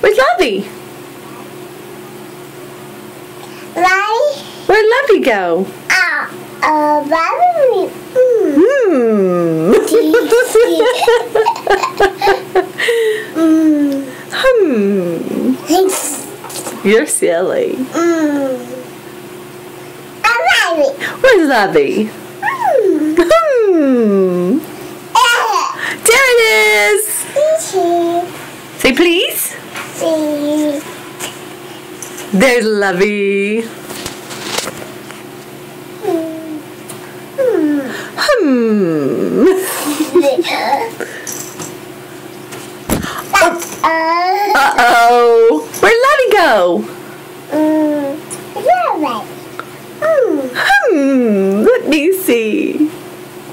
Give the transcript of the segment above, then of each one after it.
Where's Lovey? Right? Where'd Lovey go? Uh, uh, Bobby. Hmm. Mm. hmm. You're silly. Mm. I'm Where's Lovey? Mm. Hmm. Uh, There it is. see, Say please. see. There's Lovey. Mm. Mm. Hmm. Uh, Uh-oh. Where'd Lovey go? mm. Mm. Hmm. Let me see.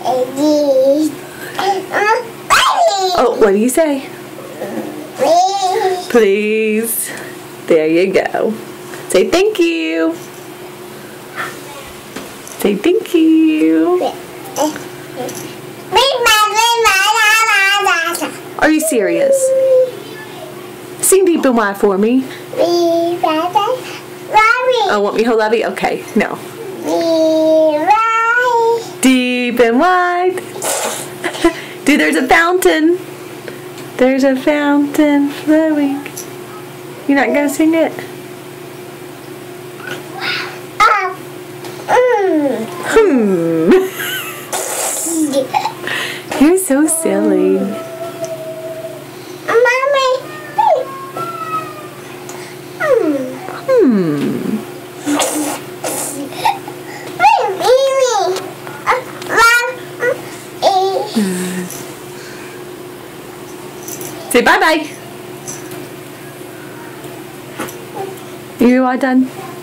Eddie. Uh, Oh, what do you say? Please. Please. There you go. Say thank you. Say thank you. Are you serious? Sing deep and wide for me. Oh, want me to hold Lovey? Okay, no. Deep and wide. Dude, there's a fountain. There's a fountain flowing. You're not gonna sing it? Hmm. You're so silly. Mommy. Hmm. Say bye bye You are done.